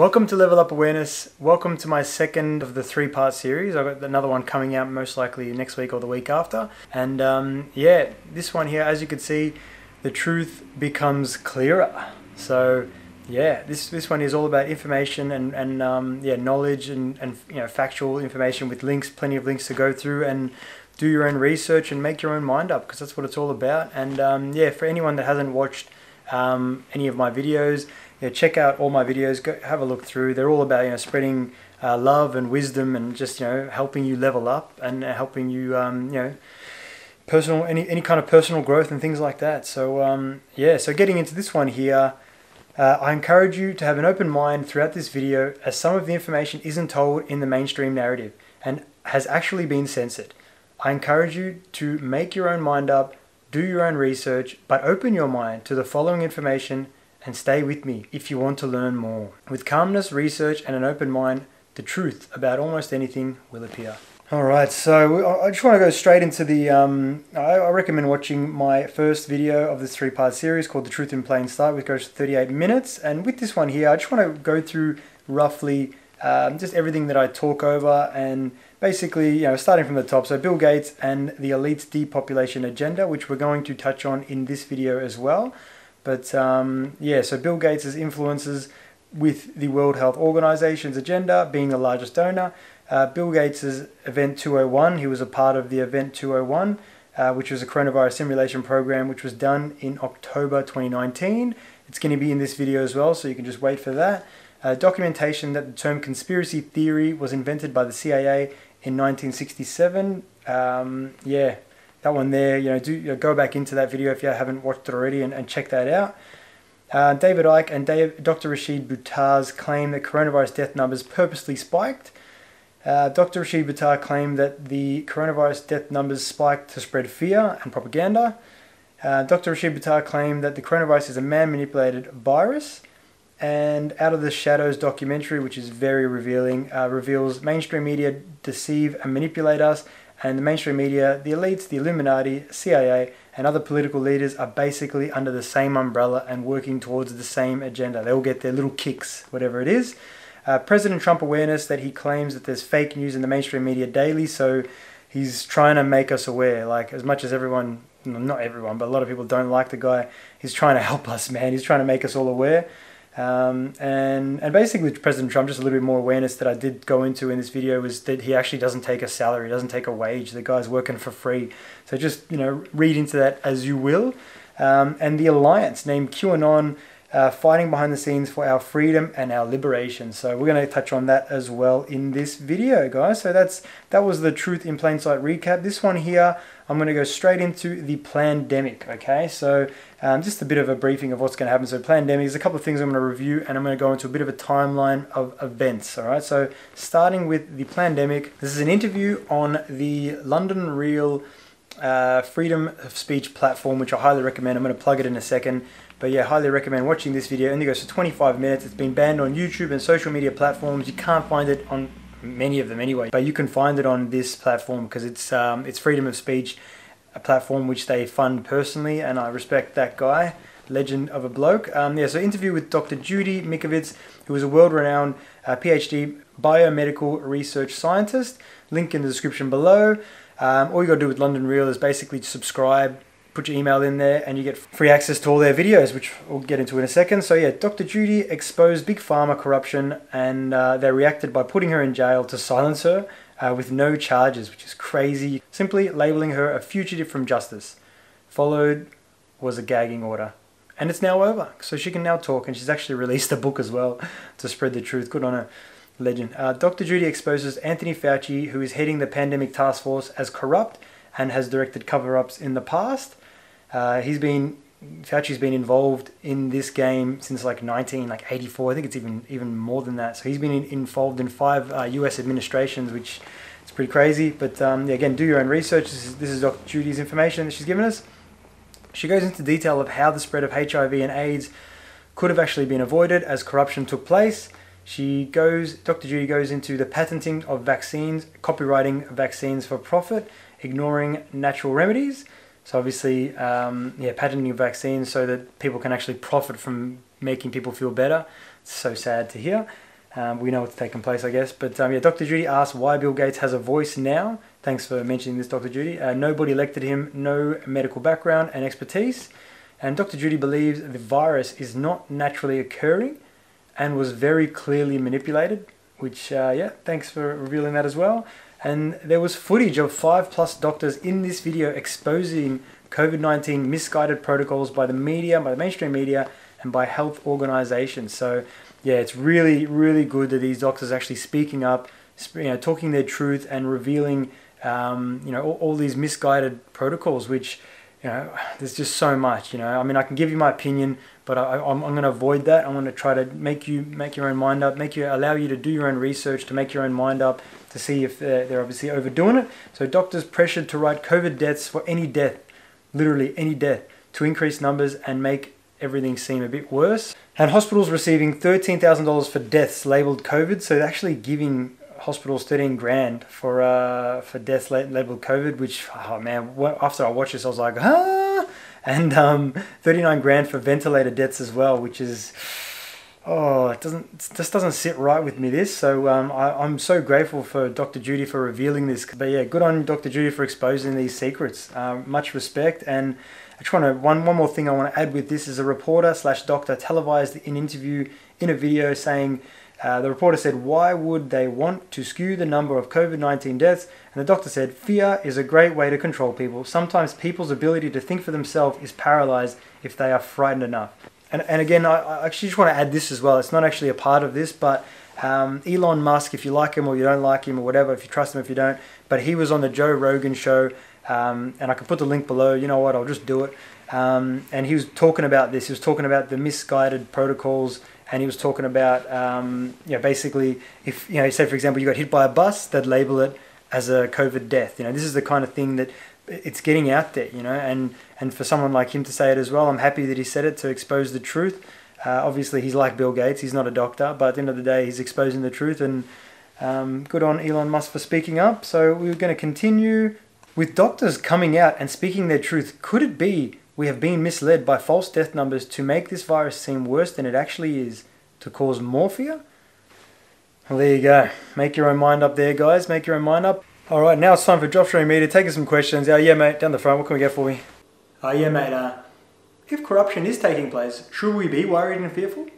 Welcome to Level Up Awareness. Welcome to my second of the three part series. I've got another one coming out most likely next week or the week after. And um, yeah, this one here, as you can see, the truth becomes clearer. So yeah, this this one is all about information and and um, yeah, knowledge and and you know factual information with links, plenty of links to go through and do your own research and make your own mind up because that's what it's all about. And um, yeah, for anyone that hasn't watched um, any of my videos, yeah, check out all my videos. Go have a look through. They're all about you know spreading uh, love and wisdom and just you know helping you level up and uh, helping you um, you know personal any any kind of personal growth and things like that. So um, yeah, so getting into this one here. Uh, I encourage you to have an open mind throughout this video as some of the information isn't told in the mainstream narrative and has actually been censored. I encourage you to make your own mind up, do your own research, but open your mind to the following information and stay with me if you want to learn more. With calmness, research, and an open mind, the truth about almost anything will appear. All right, so I just want to go straight into the. Um, I, recommend watching my first video of this three part series called The Truth in Plain Sight, which goes to 38 minutes. And with this one here, I just want to go through roughly um, just everything that I talk over and basically, you know, starting from the top. So, Bill Gates and the elite's depopulation agenda, which we're going to touch on in this video as well. But um, yeah, so Bill Gates' influences with the World Health Organization's agenda, being the largest donor. Uh, Bill Gates' Event 201, he was a part of the Event 201, uh, which was a coronavirus simulation program which was done in October 2019. It's going to be in this video as well, so you can just wait for that. Uh, documentation that the term conspiracy theory was invented by the CIA in 1967. Um, yeah, that one there, you know, do you know, go back into that video if you haven't watched it already and, and check that out. Uh, David Icke and Dave, Dr. Rashid Buttar's claim that coronavirus death numbers purposely spiked. Uh, Dr. Rashid Buttar claimed that the coronavirus death numbers spiked to spread fear and propaganda. Uh, Dr. Rashid Buttar claimed that the coronavirus is a man manipulated virus. And Out of the Shadows documentary, which is very revealing, uh, reveals mainstream media deceive and manipulate us and the mainstream media, the elites, the Illuminati, CIA, and other political leaders are basically under the same umbrella and working towards the same agenda. They all get their little kicks, whatever it is. Uh, President Trump awareness that he claims that there's fake news in the mainstream media daily, so he's trying to make us aware. Like, as much as everyone, not everyone, but a lot of people don't like the guy, he's trying to help us, man. He's trying to make us all aware. Um, and and basically, President Trump, just a little bit more awareness that I did go into in this video was that he actually doesn't take a salary, doesn't take a wage. The guy's working for free. So just you know read into that as you will. Um, and the alliance named QAnon. Uh, fighting behind the scenes for our freedom and our liberation. So we're going to touch on that as well in this video, guys. So that's that was the truth in plain sight recap. This one here, I'm going to go straight into the Plandemic. Okay, so um, just a bit of a briefing of what's going to happen. So, Plandemic is a couple of things I'm going to review, and I'm going to go into a bit of a timeline of events. All right. So, starting with the Plandemic, this is an interview on the London Real uh, freedom of speech platform, which I highly recommend. I'm going to plug it in a second. But yeah, highly recommend watching this video. It only goes for 25 minutes. It's been banned on YouTube and social media platforms. You can't find it on many of them anyway, but you can find it on this platform because it's um, it's freedom of speech a platform which they fund personally, and I respect that guy. Legend of a bloke. Um, yeah, so interview with Dr. Judy Mikovits, who is a world-renowned uh, PhD biomedical research scientist. Link in the description below. Um, all you got to do with London Real is basically subscribe, put your email in there, and you get free access to all their videos, which we'll get into in a second. So yeah, Dr. Judy exposed big pharma corruption, and uh, they reacted by putting her in jail to silence her uh, with no charges, which is crazy. Simply labeling her a fugitive from justice. Followed was a gagging order. And it's now over, so she can now talk, and she's actually released a book as well to spread the truth. Good on her. Legend. Uh, Dr. Judy exposes Anthony Fauci, who is heading the pandemic task force, as corrupt and has directed cover ups in the past. Uh, he's been Fauci's been involved in this game since like 19 like 84 I think it's even even more than that so he's been in, involved in five uh, US administrations which is pretty crazy but um, yeah, again do your own research this is, this is Dr. Judy's information that she's given us she goes into detail of how the spread of HIV and AIDS could have actually been avoided as corruption took place she goes Dr. Judy goes into the patenting of vaccines copywriting vaccines for profit ignoring natural remedies so obviously, um, yeah, patenting vaccines so that people can actually profit from making people feel better. It's so sad to hear. Um, we know what's taking place, I guess. But um, yeah, Dr. Judy asked why Bill Gates has a voice now. Thanks for mentioning this, Dr. Judy. Uh, nobody elected him, no medical background and expertise. And Dr. Judy believes the virus is not naturally occurring and was very clearly manipulated, which, uh, yeah, thanks for revealing that as well. And there was footage of five plus doctors in this video exposing COVID 19 misguided protocols by the media, by the mainstream media, and by health organizations. So, yeah, it's really, really good that these doctors are actually speaking up, you know, talking their truth and revealing, um, you know, all, all, these misguided protocols, which, you know, there's just so much, you know. I mean, I can give you my opinion, but I, am going to avoid that. I'm going to try to make you make your own mind up, make you allow you to do your own research, to make your own mind up, to see if they're, they're obviously overdoing it. So doctors pressured to write COVID deaths for any death, literally any death, to increase numbers and make everything seem a bit worse. And hospitals receiving $13,000 for deaths labeled COVID. So they're actually giving hospitals 13 grand for uh, for deaths labeled COVID, which, oh man, after I watched this, I was like, huh? And um, 39 grand for ventilator deaths as well, which is, oh, it doesn't, it just doesn't sit right with me, this. So um, I, I'm so grateful for Dr. Judy for revealing this. But yeah, good on Dr. Judy for exposing these secrets. Um, much respect. And I just want to one one more thing I want to add with this is a reporter slash doctor televised an interview in a video saying. Uh, the reporter said, Why would they want to skew the number of COVID 19 deaths? And the doctor said, Fear is a great way to control people. Sometimes people's ability to think for themselves is paralyzed if they are frightened enough. And, and again, I, I actually just want to add this as well. It's not actually a part of this, but um, Elon Musk, if you like him or you don't like him or whatever, if you trust him, if you don't, but he was on the Joe Rogan show um, and I can put the link below. You know what? I'll just do it. Um, and he was talking about this. He was talking about the misguided protocols, and he was talking about, um, you know, basically, if you know, say for example, you got hit by a bus, they'd label it as a COVID death. You know, this is the kind of thing that it's getting out there. You know, and and for someone like him to say it as well, I'm happy that he said it to expose the truth. Uh, obviously, he's like Bill Gates. He's not a doctor, but at the end of the day, he's exposing the truth. And um, good on Elon Musk for speaking up. So we're going to continue with doctors coming out and speaking their truth, could it be we have been misled by false death numbers to make this virus seem worse than it actually is, to cause more fear? Well, there you go. Make your own mind up there, guys. Make your own mind up. All right, now it's time for Dropstream Media. To take us some questions. Oh, yeah, mate, down the front. What can we get for me? Oh, yeah, mate. Uh, if corruption is taking place, should we be worried and fearful?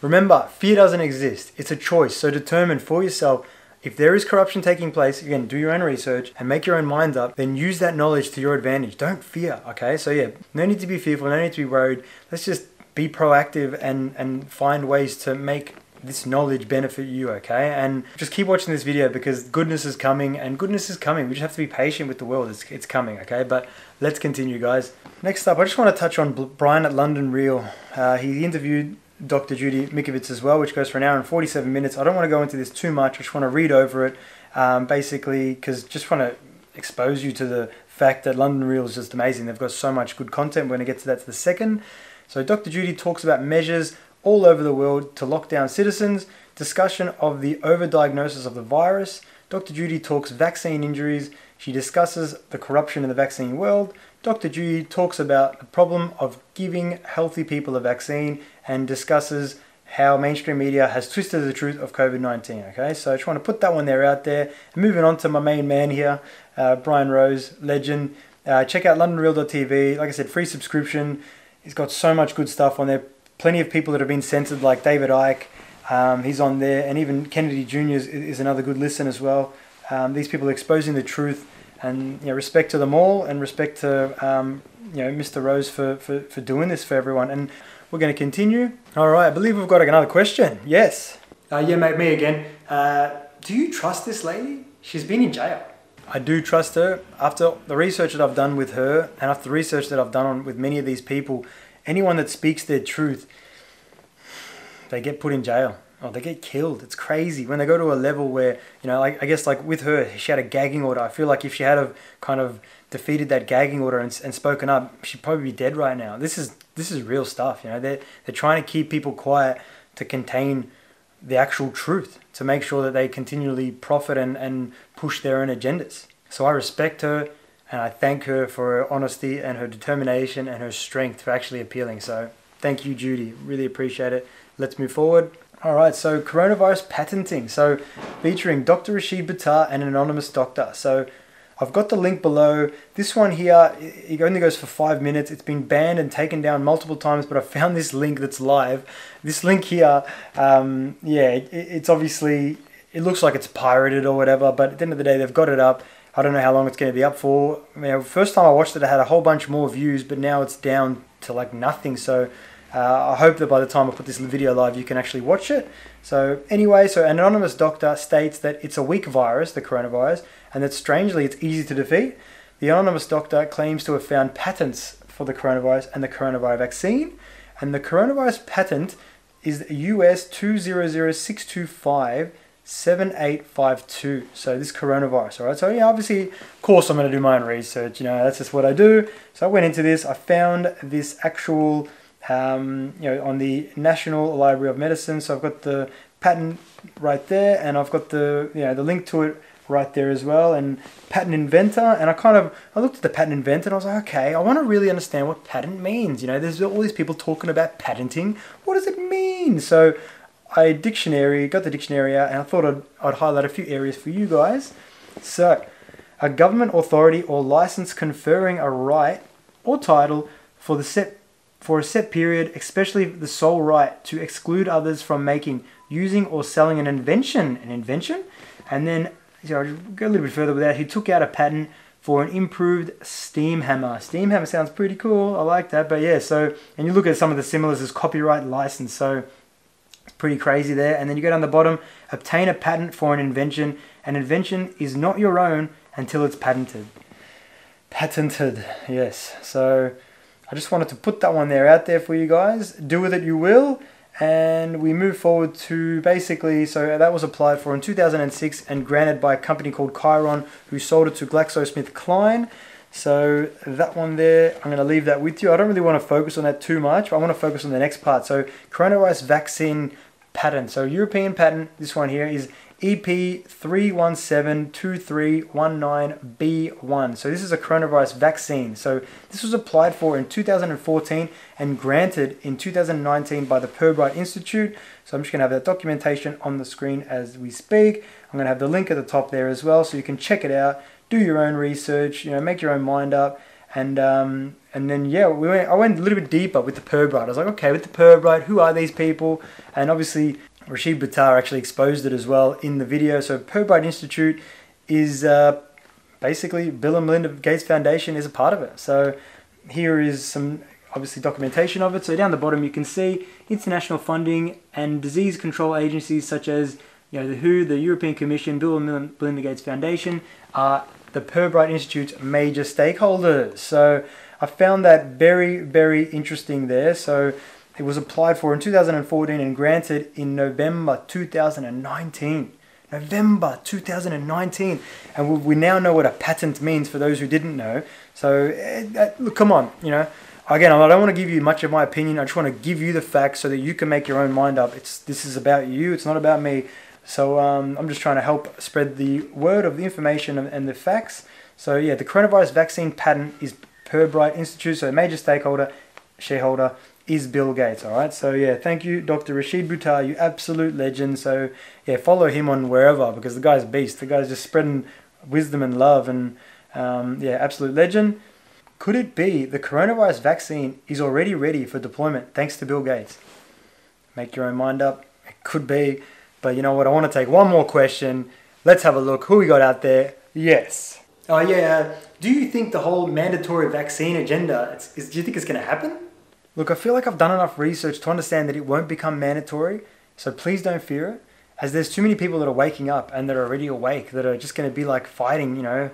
Remember, fear doesn't exist. It's a choice. So determine for yourself if there is corruption taking place, again, do your own research and make your own mind up, then use that knowledge to your advantage. Don't fear, okay? So, yeah, no need to be fearful, no need to be worried. Let's just be proactive and, and find ways to make this knowledge benefit you, okay? And just keep watching this video because goodness is coming and goodness is coming. We just have to be patient with the world. It's, it's coming, okay? But let's continue, guys. Next up, I just want to touch on Brian at London Real. Uh, he interviewed Dr. Judy Mikovits as well, which goes for an hour and 47 minutes. I don't want to go into this too much. I just want to read over it, um, basically, because just want to expose you to the fact that London Real is just amazing. They've got so much good content. We're going to get to that to the second. So Dr. Judy talks about measures all over the world to lock down citizens, discussion of the overdiagnosis of the virus. Dr. Judy talks vaccine injuries. She discusses the corruption in the vaccine world. Dr. Judy talks about the problem of giving healthy people a vaccine and discusses how mainstream media has twisted the truth of COVID 19. Okay, so I just want to put that one there out there. And moving on to my main man here, uh, Brian Rose, legend. Uh, check out LondonReal.tv. Like I said, free subscription. He's got so much good stuff on there. Plenty of people that have been censored, like David Icke. Um, he's on there, and even Kennedy Jr. is, is another good listen as well. Um, these people are exposing the truth and you know, respect to them all, and respect to um, you know Mr. Rose for, for, for doing this for everyone. And we're going to continue. All right, I believe we've got another question. Yes. Uh, yeah, mate, me again. Uh, do you trust this lady? She's been in jail. I do trust her. After the research that I've done with her, and after the research that I've done on, with many of these people, anyone that speaks their truth, they get put in jail oh, they get killed. It's crazy when they go to a level where you know, like I guess like with her, she had a gagging order. I feel like if she had have kind of defeated that gagging order and, and spoken up, she'd probably be dead right now. This is this is real stuff. You know, they're they're trying to keep people quiet to contain the actual truth to make sure that they continually profit and, and push their own agendas. So I respect her and I thank her for her honesty and her determination and her strength for actually appealing. So thank you, Judy. Really appreciate it. Let's move forward. All right, so coronavirus patenting. So featuring Dr. Rashid Buttar and an anonymous doctor. So I've got the link below. This one here, it only goes for five minutes. It's been banned and taken down multiple times, but I found this link that's live. This link here, um, yeah, it, it's obviously, it looks like it's pirated or whatever, but at the end of the day, they've got it up. I don't know how long it's going to be up for. You know, first time I watched it, I had a whole bunch more views, but now it's down to like nothing. So uh, I hope that by the time I put this video live, you can actually watch it. So anyway, so an anonymous doctor states that it's a weak virus, the coronavirus, and that strangely it's easy to defeat. The anonymous doctor claims to have found patents for the coronavirus and the coronavirus vaccine, and the coronavirus patent is US 200625 7852. So this coronavirus, all right? So yeah, obviously, of course, I'm going to do my own research. You know, that's just what I do. So I went into this. I found this actual um, you know, on the National Library of Medicine. So I've got the patent right there, and I've got the you know the link to it right there as well, and patent inventor. And I kind of I looked at the patent inventor, and I was like, okay, I want to really understand what patent means. You know, there's all these people talking about patenting. What does it mean? So I dictionary got the dictionary out, and I thought I'd, I'd highlight a few areas for you guys. So, a government authority or license conferring a right or title for the set for a set period, especially the sole right to exclude others from making, using, or selling an invention. An invention? And then, you know, go a little bit further with that. He took out a patent for an improved steam hammer. Steam hammer sounds pretty cool. I like that. But yeah, so, and you look at some of the similars as copyright license. So, it's pretty crazy there. And then you go down the bottom, obtain a patent for an invention. An invention is not your own until it's patented. Patented, yes. So, I just wanted to put that one there out there for you guys. Do with it you will. And we move forward to basically, so that was applied for in 2006 and granted by a company called Chiron, who sold it to GlaxoSmithKline. So that one there, I'm going to leave that with you. I don't really want to focus on that too much, but I want to focus on the next part. So coronavirus vaccine patent. So European patent, this one here is EP 3172319B1. So this is a coronavirus vaccine. So this was applied for in 2014 and granted in 2019 by the Pirbright Institute. So I'm just going to have that documentation on the screen as we speak. I'm going to have the link at the top there as well so you can check it out, do your own research, you know, make your own mind up. And um, and then yeah, we went. I went a little bit deeper with the Pirbright. I was like, okay, with the Pirbright, who are these people? And obviously, Rashid Buttar actually exposed it as well in the video. So Pirbright Institute is uh, basically Bill and Melinda Gates Foundation is a part of it. So here is some obviously documentation of it. So down the bottom you can see international funding and disease control agencies such as you know the WHO, the European Commission, Bill and Melinda Gates Foundation are the Pirbright Institute's major stakeholders. So I found that very very interesting there. So it was applied for in 2014 and granted in November 2019. November 2019. And we now know what a patent means for those who didn't know. So, uh, look, come on, you know. Again, I don't want to give you much of my opinion. I just want to give you the facts so that you can make your own mind up. It's This is about you, it's not about me. So, um, I'm just trying to help spread the word of the information and the facts. So, yeah, the coronavirus vaccine patent is Pirbright Institute, so a major stakeholder, shareholder is Bill Gates. All right. So yeah, thank you, Dr. Rashid Buttar. You absolute legend. So yeah, follow him on wherever because the guy's beast. The guy's just spreading wisdom and love and um, yeah, absolute legend. Could it be the coronavirus vaccine is already ready for deployment thanks to Bill Gates? Make your own mind up. It could be. But you know what? I want to take one more question. Let's have a look. Who we got out there? Yes. Oh yeah. Do you think the whole mandatory vaccine agenda? Is, do you think it's going to happen? Look, I feel like I've done enough research to understand that it won't become mandatory, so please don't fear it. As there's too many people that are waking up and that are already awake that are just going to be like fighting, you know,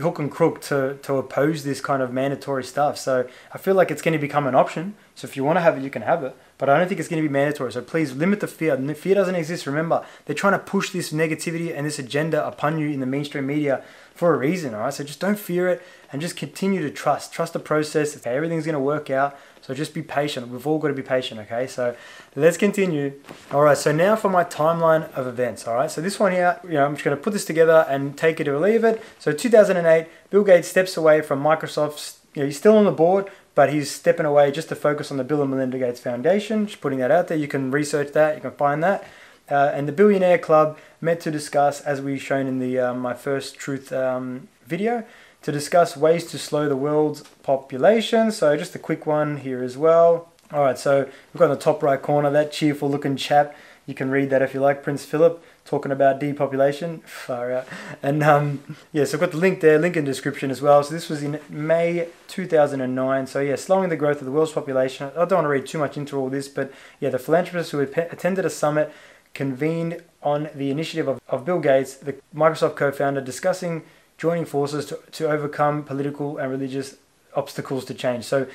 hook and crook to, to oppose this kind of mandatory stuff. So I feel like it's going to become an option. So if you want to have it, you can have it. But I don't think it's going to be mandatory. So please limit the fear. Fear doesn't exist. Remember, they're trying to push this negativity and this agenda upon you in the mainstream media for a reason. All right. So just don't fear it and just continue to trust. Trust the process. Okay, everything's going to work out. So just be patient. We've all got to be patient, okay? So let's continue. All right, so now for my timeline of events, all right? So this one here, you know, I'm just going to put this together and take it or leave it. So 2008, Bill Gates steps away from Microsoft's, you know, he's still on the board, but he's stepping away just to focus on the Bill and Melinda Gates Foundation. Just putting that out there. You can research that. You can find that. Uh, and the Billionaire Club met to discuss, as we shown in the uh, my first truth um, video, to discuss ways to slow the world's population. So just a quick one here as well. All right, so we've got in the top right corner that cheerful looking chap. You can read that if you like, Prince Philip talking about depopulation. Far out. And um, yeah, so I've got the link there, link in description as well. So this was in May 2009. So yeah, slowing the growth of the world's population. I don't want to read too much into all this, but yeah, the philanthropists who attended a summit convened on the initiative of, of Bill Gates, the Microsoft co-founder, discussing joining forces to, to overcome political and religious obstacles to change. So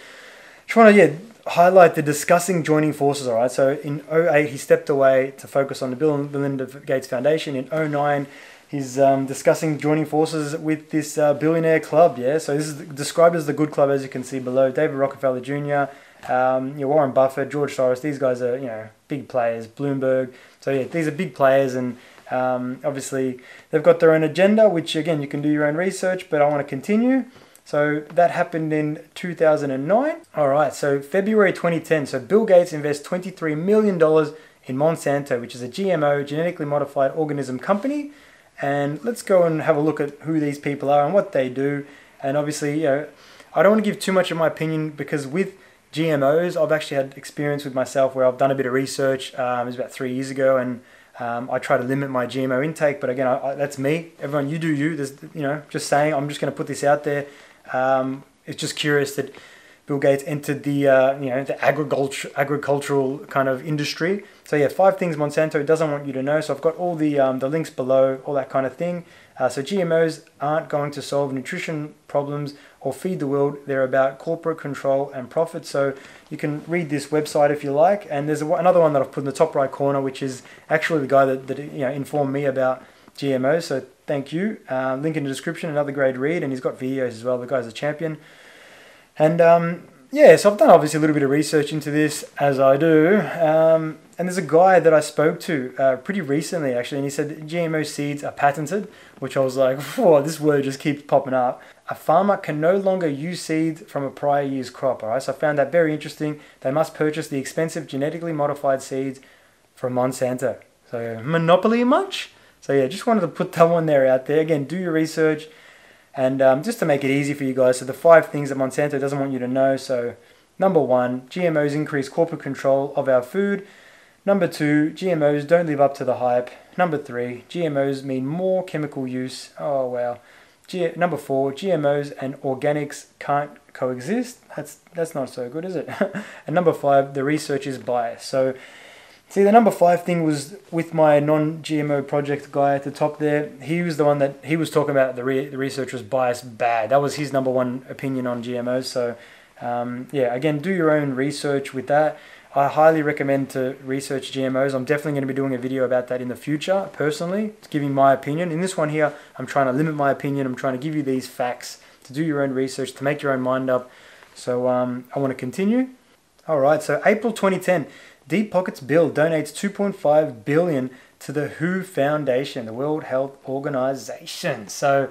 just want to yeah, highlight the discussing joining forces, all right? So in 08, he stepped away to focus on the Bill and Melinda Gates Foundation. In 09, he's um, discussing joining forces with this uh, billionaire club, yeah? So this is described as the good club, as you can see below. David Rockefeller Jr., um, you know, Warren Buffett, George Soros, these guys are, you know, big players. Bloomberg. So yeah, these are big players and um, obviously they've got their own agenda, which again, you can do your own research, but I want to continue. So that happened in 2009. All right, so February 2010. So Bill Gates invests $23 million in Monsanto, which is a GMO, genetically modified organism company. And let's go and have a look at who these people are and what they do. And obviously, you know, I don't want to give too much of my opinion because with GMOs, I've actually had experience with myself where I've done a bit of research. Um, it was about three years ago, and um, I try to limit my GMO intake. But again, I, I, that's me. Everyone, you do you. There's, you know, just saying. I'm just going to put this out there. Um, it's just curious that Bill Gates entered the uh, you know the agriculture agricultural kind of industry. So yeah, five things Monsanto doesn't want you to know. So I've got all the um, the links below, all that kind of thing. Uh, so GMOs aren't going to solve nutrition problems or feed the world. They're about corporate control and profit. So you can read this website if you like. And there's another one that I've put in the top right corner, which is actually the guy that, that you know informed me about GMOs. So thank you. Uh, link in the description. Another great read, and he's got videos as well. The guy's a champion. And um, yeah, so I've done obviously a little bit of research into this as I do. Um, and there's a guy that I spoke to uh, pretty recently actually, and he said GMO seeds are patented, which I was like, whoa, this word just keeps popping up. A farmer can no longer use seeds from a prior year's crop. All right, so I found that very interesting. They must purchase the expensive genetically modified seeds from Monsanto. So monopoly much? So yeah, just wanted to put that one there out there. Again, do your research, and um, just to make it easy for you guys. So the five things that Monsanto doesn't want you to know. So number one, GMOs increase corporate control of our food. Number two, GMOs don't live up to the hype. Number three, GMOs mean more chemical use. Oh wow. G- number four, GMOs and organics can't coexist. That's that's not so good, is it? and number five, the research is biased. So See, the number five thing was with my non-GMO project guy at the top there. He was the one that he was talking about the, re- the research was biased bad. That was his number one opinion on GMOs. So, um, yeah, again, do your own research with that. I highly recommend to research GMOs. I'm definitely going to be doing a video about that in the future, personally, giving my opinion. In this one here, I'm trying to limit my opinion. I'm trying to give you these facts to do your own research, to make your own mind up. So um, I want to continue. All right, so April 2010. Deep Pockets Bill donates 2.5 billion to the WHO Foundation, the World Health Organization. So,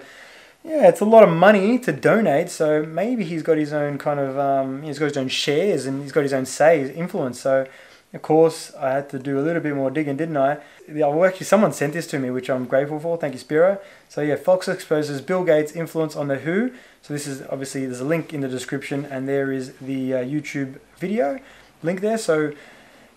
yeah, it's a lot of money to donate. So maybe he's got his own kind of, um, he's got his own shares and he's got his own say, his influence. So, of course, I had to do a little bit more digging, didn't I? Well, actually, someone sent this to me, which I'm grateful for. Thank you, Spiro. So, yeah, Fox exposes Bill Gates' influence on the WHO. So, this is obviously there's a link in the description, and there is the uh, YouTube video link there. So,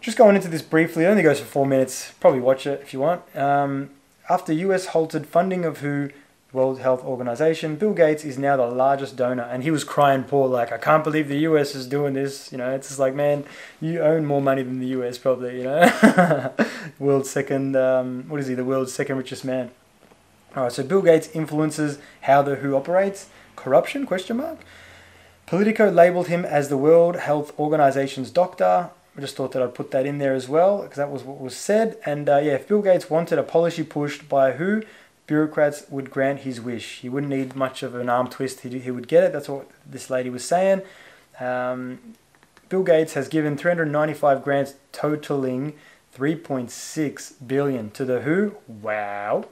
just going into this briefly, it only goes for four minutes. Probably watch it if you want. Um, after US halted funding of WHO, World Health Organization, Bill Gates is now the largest donor, and he was crying poor, like I can't believe the US is doing this. You know, it's just like, man, you own more money than the US probably. You know, world's second, um, what is he? The world's second richest man. All right, so Bill Gates influences how the WHO operates. Corruption? Question mark. Politico labeled him as the World Health Organization's doctor. I just thought that I'd put that in there as well because that was what was said. And uh, yeah, if Bill Gates wanted a policy pushed by WHO, bureaucrats would grant his wish. He wouldn't need much of an arm twist. He, he would get it. That's what this lady was saying. Um, Bill Gates has given 395 grants totaling 3.6 billion to the WHO. Wow.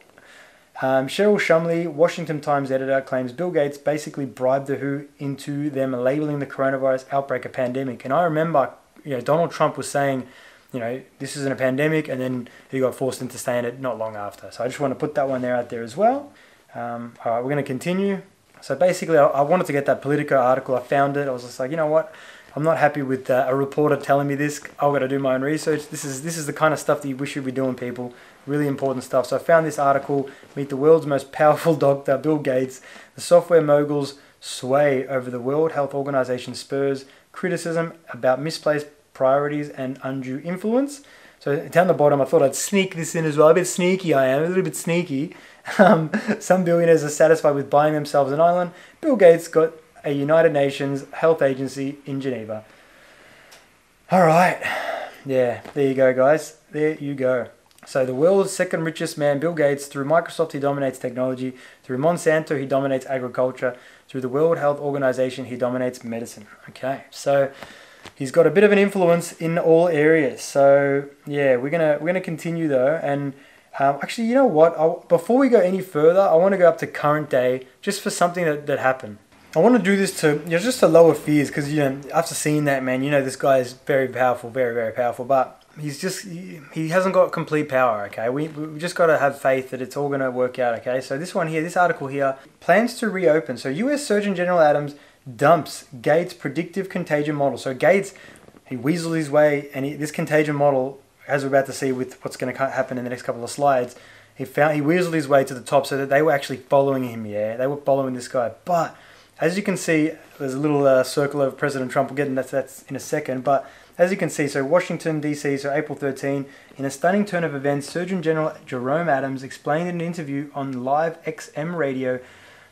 Um, Cheryl Chumley, Washington Times editor, claims Bill Gates basically bribed the WHO into them labeling the coronavirus outbreak a pandemic. And I remember, you know, Donald Trump was saying, you know, this isn't a pandemic, and then he got forced into staying it not long after. So I just want to put that one there out there as well. Um, all right, we're going to continue. So basically, I, I, wanted to get that Politico article. I found it. I was just like, you know what? I'm not happy with uh, a reporter telling me this. I've got to do my own research. This is this is the kind of stuff that wish you'd be doing, people. Really important stuff. So I found this article. Meet the world's most powerful doctor, Bill Gates. The software mogul's sway over the World Health Organization spurs criticism about misplaced priorities and undue influence. So down the bottom, I thought I'd sneak this in as well. A bit sneaky, I am a little bit sneaky. Um, some billionaires are satisfied with buying themselves an island. Bill Gates got a United Nations health agency in Geneva. All right. Yeah, there you go, guys. There you go. So the world's second richest man, Bill Gates, through Microsoft he dominates technology, through Monsanto he dominates agriculture, through the World Health Organization he dominates medicine. Okay, so he's got a bit of an influence in all areas. So yeah, we're gonna we're gonna continue though, and um, actually, you know what? I'll, before we go any further, I want to go up to current day just for something that, that happened. I want to do this to you know, just to lower fears because you know after seeing that man, you know this guy is very powerful, very very powerful, but he's just he, he hasn't got complete power. Okay, we we just got to have faith that it's all going to work out. Okay, so this one here, this article here, plans to reopen. So U.S. Surgeon General Adams dumps Gates' predictive contagion model. So Gates he weasels his way, and he, this contagion model, as we're about to see with what's going to happen in the next couple of slides, he found he weaseled his way to the top so that they were actually following him. Yeah, they were following this guy, but as you can see, there's a little uh, circle of President Trump. We'll get into that that's in a second. But as you can see, so Washington, D.C., so April 13, in a stunning turn of events, Surgeon General Jerome Adams explained in an interview on Live XM radio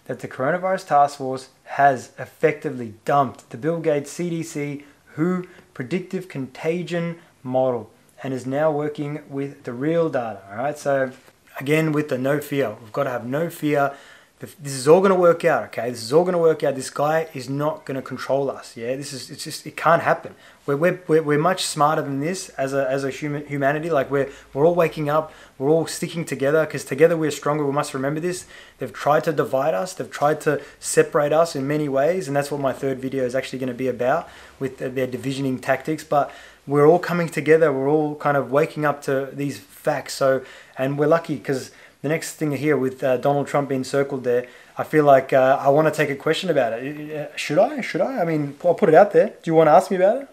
that the Coronavirus Task Force has effectively dumped the Bill Gates CDC WHO predictive contagion model and is now working with the real data. All right, so again, with the no fear, we've got to have no fear this is all going to work out okay? This is all going to work out. This guy is not going to control us yeah? This is it's just it can't happen. We're, we're, we're, much smarter than this as a, as a human humanity. Like we're, we're all waking up. We're all sticking together because together we're stronger. We must remember this. They've tried to divide us. They've tried to separate us in many ways and that's what my third video is actually going to be about with their divisioning tactics. But we're all coming together. We're all kind of waking up to these facts. So and we're lucky because the next thing here with uh, Donald Trump being circled there, I feel like uh, I want to take a question about it. Uh, should I? Should I? I mean, I'll put it out there. Do you want to ask me about it?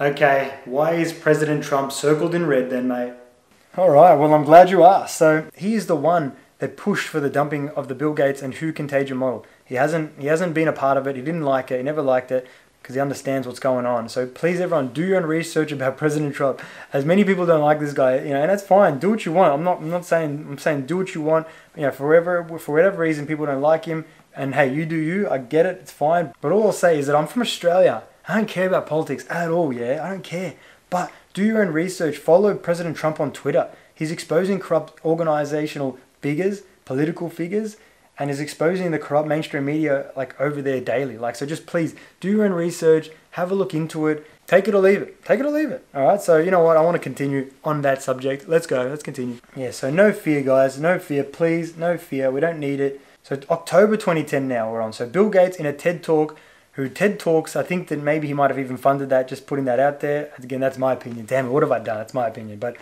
Okay, why is President Trump circled in red then, mate? All right, well, I'm glad you asked. So he is the one that pushed for the dumping of the Bill Gates and WHO contagion model. He hasn't he hasn't been a part of it. He didn't like it. He never liked it because he understands what's going on. So please, everyone, do your own research about President Trump. As many people don't like this guy, you know, and that's fine. Do what you want. I'm not. I'm not saying. I'm saying do what you want. You know, for whatever for whatever reason people don't like him, and hey, you do you. I get it. It's fine. But all I'll say is that I'm from Australia. I don't care about politics at all. Yeah, I don't care. But do your own research. Follow President Trump on Twitter. He's exposing corrupt organizational figures, political figures and is exposing the corrupt mainstream media like over there daily. Like, so just please do your own research, have a look into it, take it or leave it. Take it or leave it. All right. So you know what? I want to continue on that subject. Let's go. Let's continue. Yeah. So no fear, guys. No fear, please. No fear. We don't need it. So October 2010 now we're on. So Bill Gates in a TED talk. Who TED Talks, I think that maybe he might have even funded that, just putting that out there. Again, that's my opinion. Damn it, what have I done? It's my opinion. But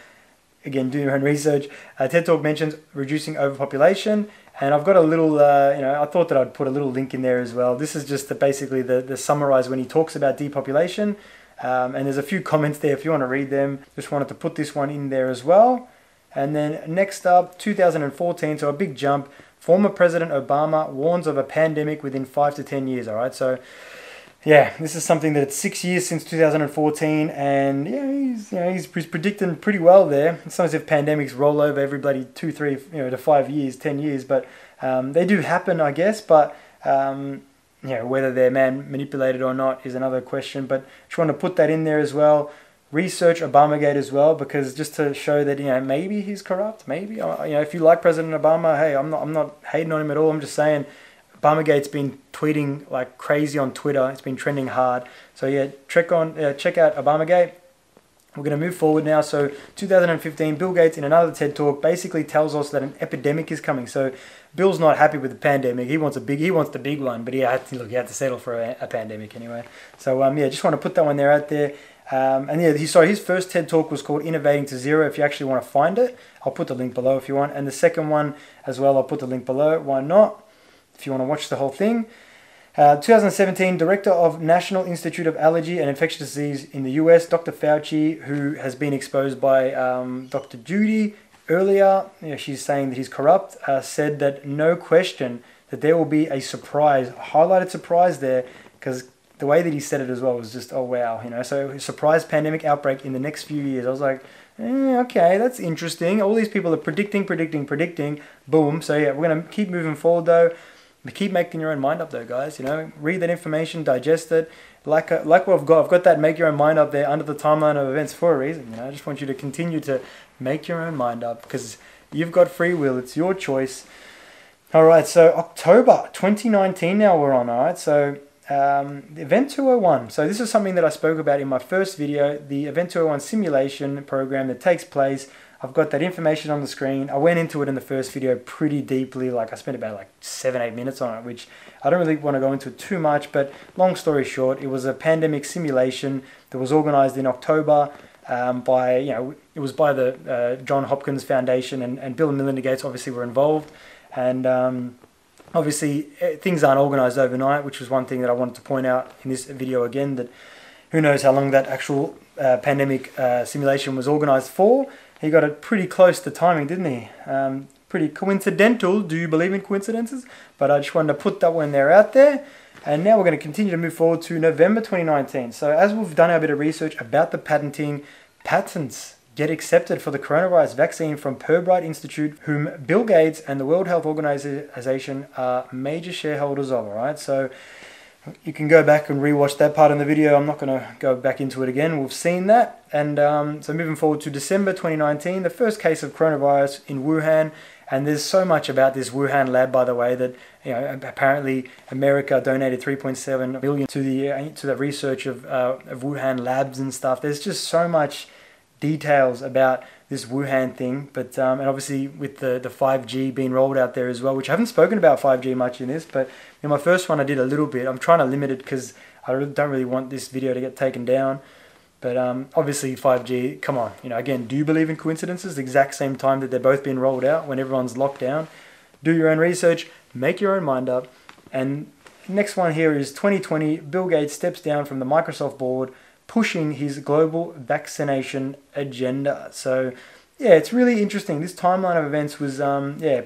again, do your own research. Uh, TED Talk mentions reducing overpopulation and I've got a little, uh, you know, I thought that I'd put a little link in there as well. This is just the, basically the, the summarize when he talks about depopulation. Um, and there's a few comments there if you want to read them. Just wanted to put this one in there as well. And then next up, 2014, so a big jump. Former President Obama warns of a pandemic within five to 10 years. All right, so yeah, this is something that it's six years since 2014, and yeah, he's you know he's, he's predicting pretty well there. It's not as if pandemics roll over every bloody two, three, you know, to five years, ten years, but um, they do happen, I guess. But um, you know, whether they're man manipulated or not is another question. But just want to put that in there as well. Research Obamagate as well, because just to show that you know maybe he's corrupt, maybe uh, you know if you like President Obama, hey, I'm not I'm not hating on him at all. I'm just saying Obamagate's been tweeting like crazy on Twitter. It's been trending hard. So yeah, check on uh, check out Obamagate. We're going to move forward now. So, 2015, Bill Gates in another TED talk basically tells us that an epidemic is coming. So, Bill's not happy with the pandemic. He wants a big, he wants the big one, but he had to look. He had to settle for a, a pandemic anyway. So, um, yeah, just want to put that one there out there. Um, and yeah, he, sorry, his first TED talk was called Innovating to Zero. If you actually want to find it, I'll put the link below if you want. And the second one as well, I'll put the link below. Why not? If you want to watch the whole thing. Uh, 2017, Director of National Institute of Allergy and Infectious Disease in the US, Dr. Fauci, who has been exposed by um, Dr. Judy earlier, you know, she's saying that he's corrupt, uh, said that no question that there will be a surprise, highlighted surprise there, because the way that he said it as well was just, oh wow, you know, so surprise pandemic outbreak in the next few years. I was like, eh, okay, that's interesting. All these people are predicting, predicting, predicting, boom. So yeah, we're going to keep moving forward though. Keep making your own mind up though, guys. You know, read that information, digest it. Like uh, like what I've got, I've got that make your own mind up there under the timeline of events for a reason. You know, I just want you to continue to make your own mind up because you've got free will. It's your choice. All right, so October 2019 now we're on. All right, so um, Event 201. So this is something that I spoke about in my first video, the Event 201 simulation program that takes place I've got that information on the screen. I went into it in the first video pretty deeply, like I spent about like seven, eight minutes on it, which I don't really want to go into too much, but long story short, it was a pandemic simulation that was organized in October um, by, you know, it was by the uh, John Hopkins Foundation and, and Bill and Melinda Gates obviously were involved. And um, obviously eh, things aren't organized overnight, which was one thing that I wanted to point out in this video again, that who knows how long that actual uh, pandemic uh, simulation was organized for he got it pretty close to timing, didn't he? Um, pretty coincidental. Do you believe in coincidences? But I just wanted to put that one there out there. And now we're going to continue to move forward to November 2019. So as we've done our bit of research about the patenting, patents get accepted for the coronavirus vaccine from Pirbright Institute, whom Bill Gates and the World Health Organization are major shareholders of. All right, so you can go back and rewatch that part in the video. I'm not going to go back into it again. We've seen that. And um, so moving forward to December 2019, the first case of coronavirus in Wuhan. And there's so much about this Wuhan lab, by the way, that you know apparently America donated 3.7 billion to the uh, to the research of, uh, of Wuhan labs and stuff. There's just so much details about this Wuhan thing, but um, and obviously with the the 5G being rolled out there as well, which I haven't spoken about 5G much in this, but in my first one I did a little bit. I'm trying to limit it because I don't really want this video to get taken down. But um, obviously 5G, come on, you know, again, do you believe in coincidences? The exact same time that they're both being rolled out when everyone's locked down. Do your own research, make your own mind up. And next one here is 2020. Bill Gates steps down from the Microsoft board pushing his global vaccination agenda. So, yeah, it's really interesting. This timeline of events was, um, yeah,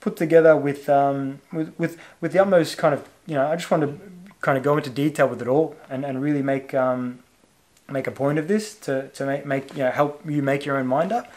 put together with, um, with, with, with the utmost kind of, you know, I just wanted to kind of go into detail with it all and, and really make, um, make a point of this to, to make, make, you know, help you make your own mind up.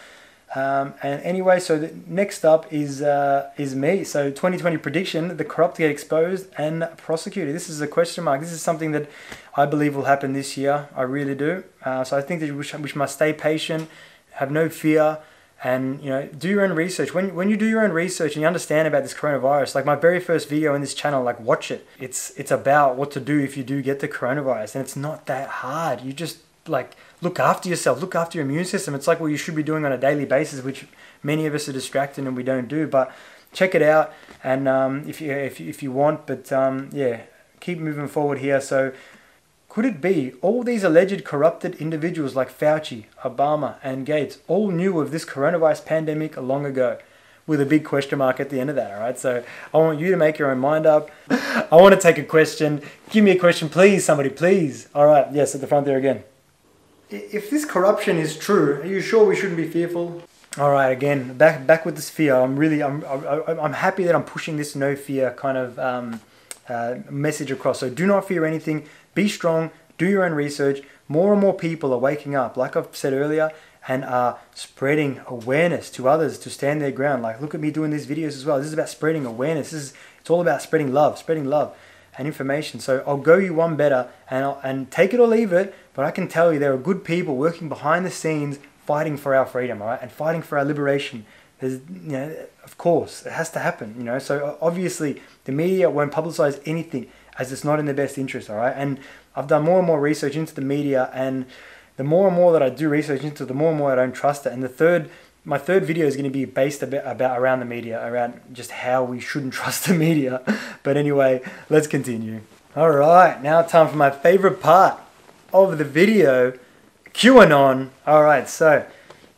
Um, and anyway, so next up is uh, is me. So 2020 prediction: the corrupt get exposed and prosecuted. This is a question mark. This is something that I believe will happen this year. I really do. Uh, so I think that we, we must stay patient, have no fear, and you know do your own research. When when you do your own research and you understand about this coronavirus, like my very first video in this channel, like watch it. It's it's about what to do if you do get the coronavirus, and it's not that hard. You just like look after yourself, look after your immune system. It's like what you should be doing on a daily basis, which many of us are distracted and we don't do. But check it out, and um, if you if if you want, but um, yeah, keep moving forward here. So. Could it be all these alleged corrupted individuals like Fauci, Obama, and Gates all knew of this coronavirus pandemic long ago? With a big question mark at the end of that, all right? So I want you to make your own mind up. I want to take a question. Give me a question, please, somebody, please. All right, yes, at the front there again if this corruption is true, are you sure we shouldn't be fearful? All right, again, back back with this fear. I'm really, I'm, I'm, I'm happy that I'm pushing this no fear kind of um, uh, message across. So do not fear anything. Be strong. Do your own research. More and more people are waking up, like I've said earlier, and are spreading awareness to others to stand their ground. Like, look at me doing these videos as well. This is about spreading awareness. This is it's all about spreading love, spreading love and information. So I'll go you one better and, I'll, and take it or leave it, but I can tell you there are good people working behind the scenes fighting for our freedom, right, and fighting for our liberation. There's, you know, of course, it has to happen, you know. So obviously, the media won't publicize anything as it's not in their best interest, all right. And I've done more and more research into the media, and the more and more that I do research into, it, the more and more I don't trust it. And the third, my third video is going to be based about around the media, around just how we shouldn't trust the media. But anyway, let's continue. All right, now time for my favorite part of the video, QAnon. All right, so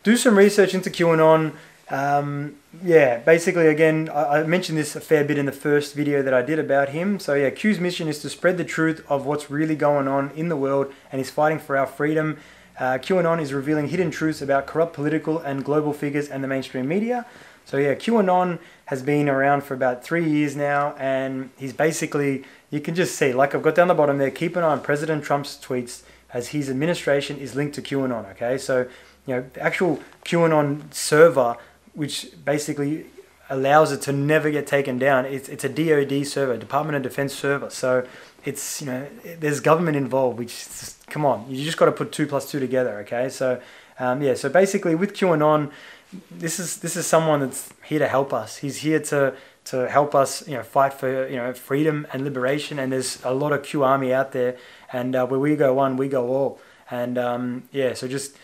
do some research into QAnon. Um, yeah, basically, again, I, I, mentioned this a fair bit in the first video that I did about him. So, yeah, Q's mission is to spread the truth of what's really going on in the world, and he's fighting for our freedom. Uh, QAnon is revealing hidden truths about corrupt political and global figures and the mainstream media. So, yeah, QAnon has been around for about three years now, and he's basically, you can just see, like I've got down the bottom there, keep an eye on President Trump's tweets as his administration is linked to QAnon, okay? So, you know, the actual QAnon server which basically allows it to never get taken down. It's, it's a DoD server, Department of Defense server. So it's you know there's government involved. Which just, come on, you just got to put two plus two together. Okay, so um, yeah, so basically with QAnon, this is this is someone that's here to help us. He's here to to help us you know fight for you know freedom and liberation. And there's a lot of Q army out there, and uh, where we go one, we go all. And um, yeah, so just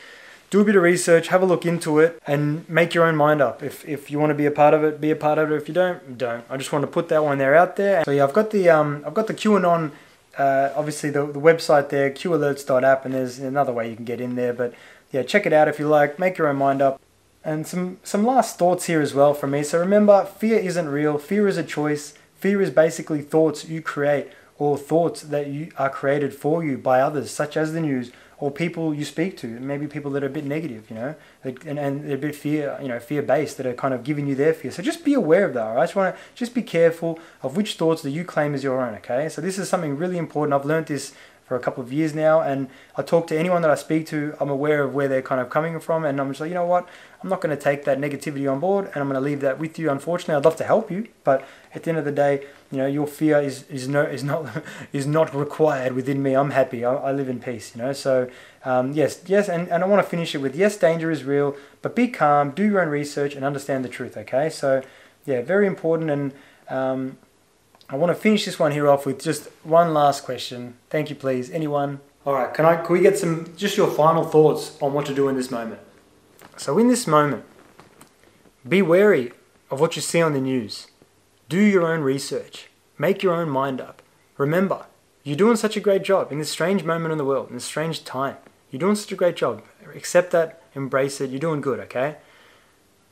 do a bit of research, have a look into it, and make your own mind up. If, if you want to be a part of it, be a part of it. If you don't, don't. I just want to put that one there out there. So yeah, I've got the um, I've got the QAnon, uh, obviously the, the website there, qalerts.app, and there's another way you can get in there. But yeah, check it out if you like. Make your own mind up. And some some last thoughts here as well from me. So remember, fear isn't real. Fear is a choice. Fear is basically thoughts you create or thoughts that you are created for you by others, such as the news or people you speak to, maybe people that are a bit negative, you know, and, and they're a bit fear, you know, fear based that are kind of giving you their fear. So just be aware of that. Right? I just want to just be careful of which thoughts that you claim as your own. Okay, so this is something really important. I've learned this for a couple of years now, and I talk to anyone that I speak to. I'm aware of where they're kind of coming from, and I'm just like, you know what, I'm not going to take that negativity on board, and I'm going to leave that with you. Unfortunately, I'd love to help you, but at the end of the day, you know, your fear is is no is not is not required within me. I'm happy. I, I live in peace. You know, so um, yes, yes, and, and I want to finish it with yes, danger is real, but be calm, do your own research, and understand the truth. Okay, so yeah, very important and. Um, I want to finish this one here off with just one last question. Thank you, please. Anyone? All right. Can I? Can we get some just your final thoughts on what to do in this moment? So in this moment, be wary of what you see on the news. Do your own research. Make your own mind up. Remember, you're doing such a great job in this strange moment in the world, in this strange time. You're doing such a great job. Accept that, embrace it. You're doing good, okay?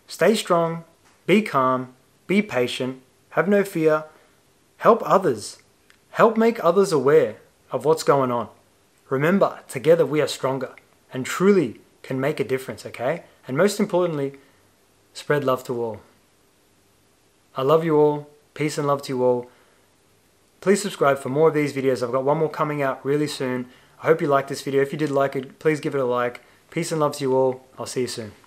Stay strong, be calm, be patient, have no fear, Help others. Help make others aware of what's going on. Remember, together we are stronger and truly can make a difference, okay? And most importantly, spread love to all. I love you all. Peace and love to you all. Please subscribe for more of these videos. I've got one more coming out really soon. I hope you liked this video. If you did like it, please give it a like. Peace and love to you all. I'll see you soon.